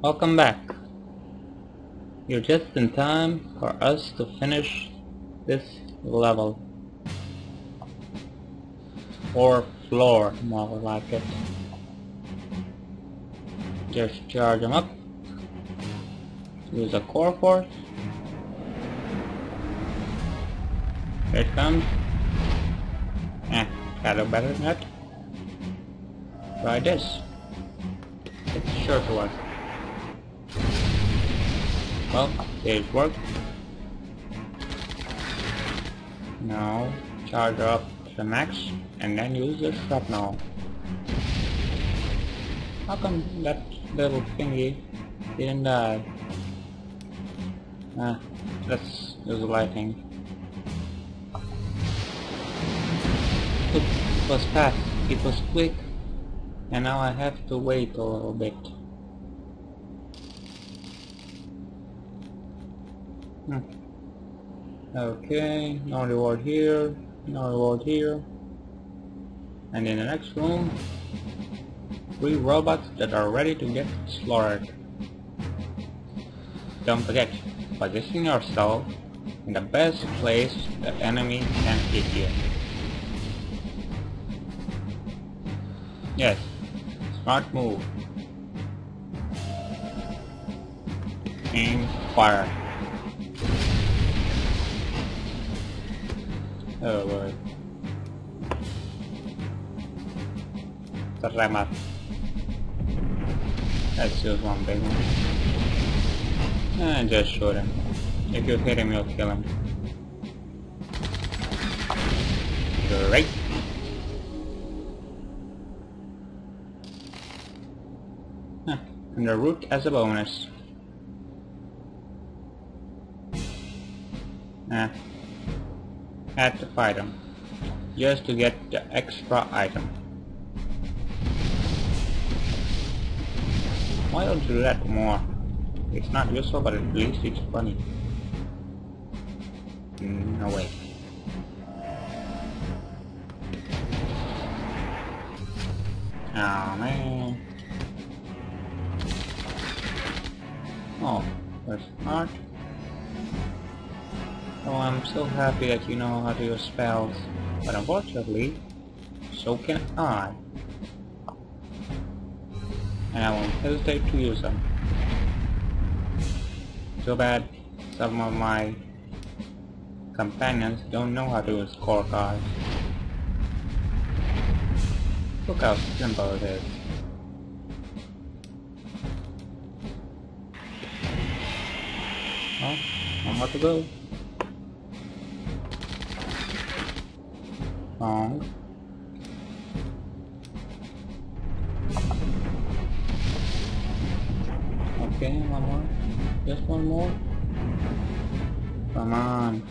Welcome back. You're just in time for us to finish this level. Or floor, more like it. Just charge them up. Use a core force. Here it comes. Eh, got a better than that. Try this. It's sure to work. Well, it worked. Now, charge up the max, and then use the shrapnel. How come that little thingy didn't die? Ah, let's use the lighting. It was fast, it was quick, and now I have to wait a little bit. Hmm. Okay, no reward here, no reward here. And in the next room, three robots that are ready to get slaughtered. Don't forget, position yourself in the best place the enemy can hit you. Yes, smart move. Aim fire. Oh boy. Selamat. Let's use one big one. And just shoot him. If you hit him, you'll kill him. Great. Huh. And the root as a bonus. Ah. Had the item. Just to get the extra item. Why don't you do that more? It's not useful, but at least it's funny. Mm, no way. Oh man. Oh, there's art. I'm so happy that you know how to use spells, but unfortunately, so can I. And I won't hesitate to use them. Too bad some of my companions don't know how to use core cards. Look how simple it is. Well, I'm about to go. Okay, one more. Just one more. Come on.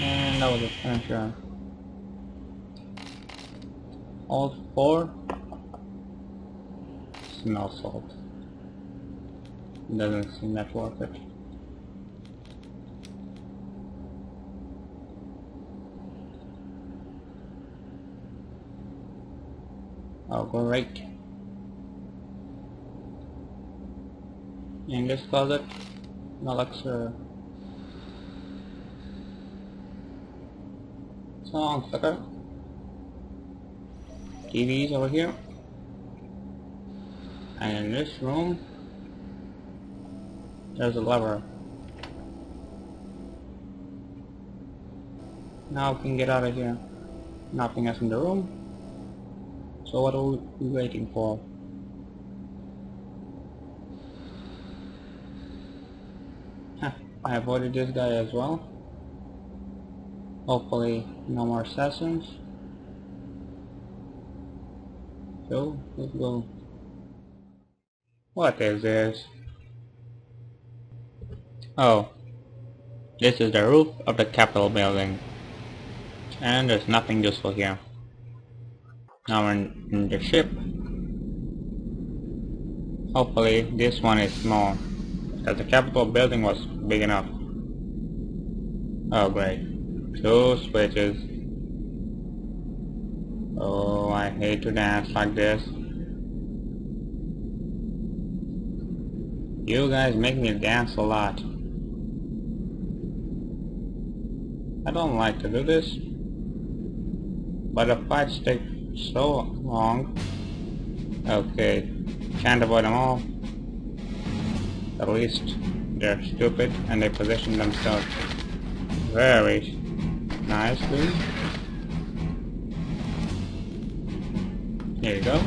And that was a finisher. All four. Smell salt. Doesn't seem that worth it. Oh, great. In this closet, Alexa. Song sucker. TV's over here. And in this room, there's a lever. Now we can get out of here. Nothing else in the room. So what are we waiting for? I avoided this guy as well. Hopefully no more assassins. So, let's go. What is this? Oh. This is the roof of the Capitol building. And there's nothing useful here now in, in the ship. Hopefully this one is small. Because the Capitol building was big enough. Oh great. Two switches oh I hate to dance like this. You guys make me dance a lot. I don't like to do this but the fight take so long. Okay, can't avoid them all. At least they're stupid and they position themselves very nicely. Here you go.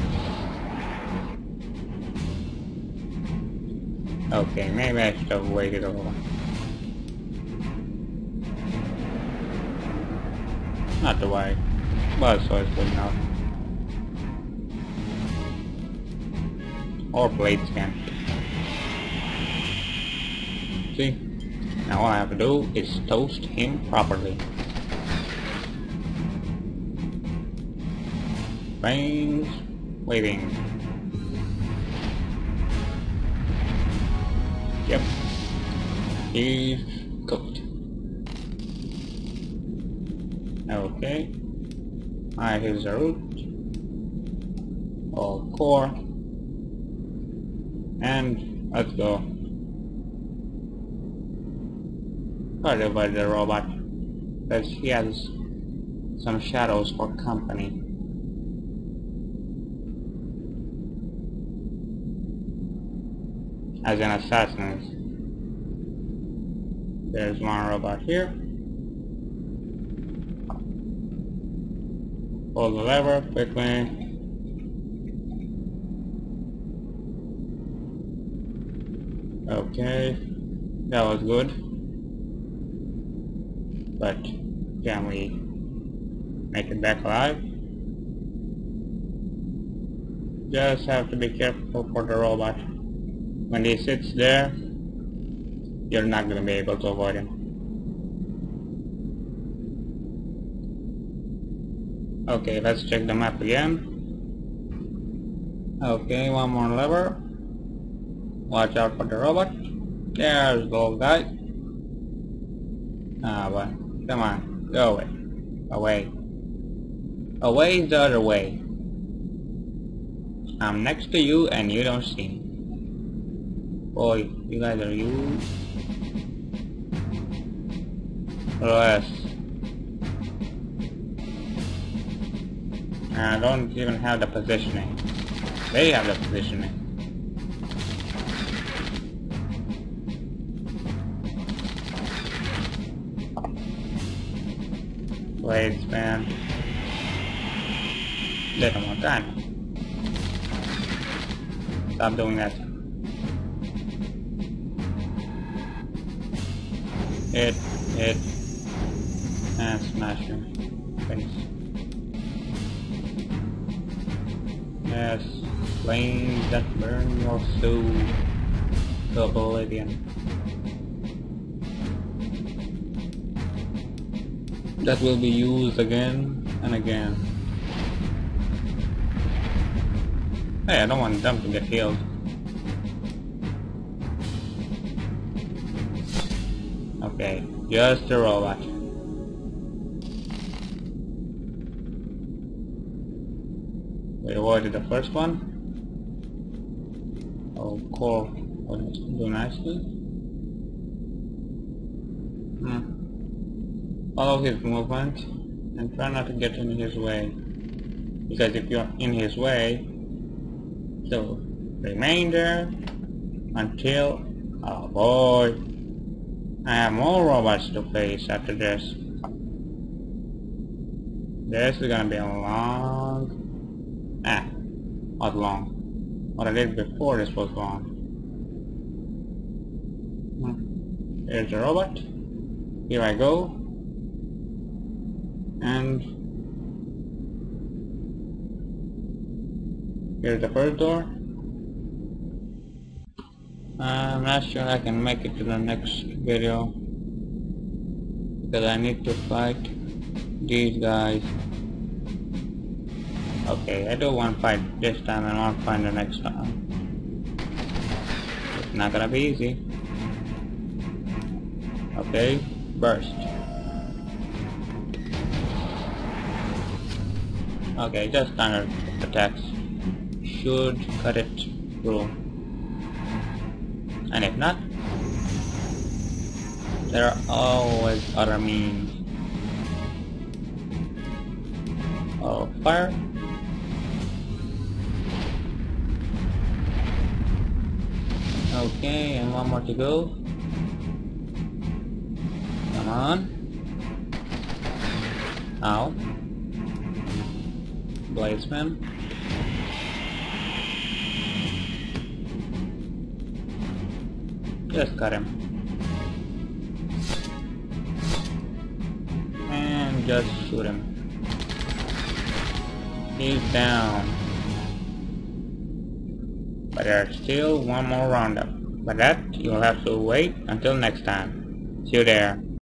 Okay, maybe I should have waited a little. Not to worry. But so it's good enough. Or blades can. See? Now all I have to do is toast him properly. Brains waving. Yep. He's cooked. Okay. Alright, here's the root. Or core. And let's go. Sorry about the robot. Because he has some shadows for company. As an assassin. There's one robot here. Pull the lever quickly. Okay, that was good. But can we make it back alive? Just have to be careful for the robot. When he sits there, you're not going to be able to avoid him. Okay, let's check the map again. Okay, one more lever. Watch out for the robot. There's the old guy. Ah, but come on, go away. Away. Away is the other way. I'm next to you and you don't see me. Boy, you guys are you. Yes. I don't even have the positioning. They have the positioning. Blades, man. Little more time. Stop doing that. Hit, hit, and smash him. Face. Yes, flames that burn your soul to oblivion. That will be used again and again. Hey, I don't want them to get healed. Okay, just a robot. We avoided the first one. Oh, core do nicely. Hmm. Follow his movement and try not to get in his way. Because if you're in his way, so remain there until, oh boy, I have more robots to face after this. This is gonna be a long Ah, not long. What I did before this was long. Hmm. Here's the robot. Here I go. And here's the first door. I'm not sure I can make it to the next video because I need to fight these guys Okay, I do one fight this time and one fight the next time. It's not gonna be easy. Okay, burst. Okay, just standard attacks. Should cut it through. And if not, there are always other means. of fire. Okay, and one more to go. Come on. Ow. Bladesman. Just cut him. And just shoot him. He's down. But there's still one more roundup. But that, you'll have to wait until next time. See you there.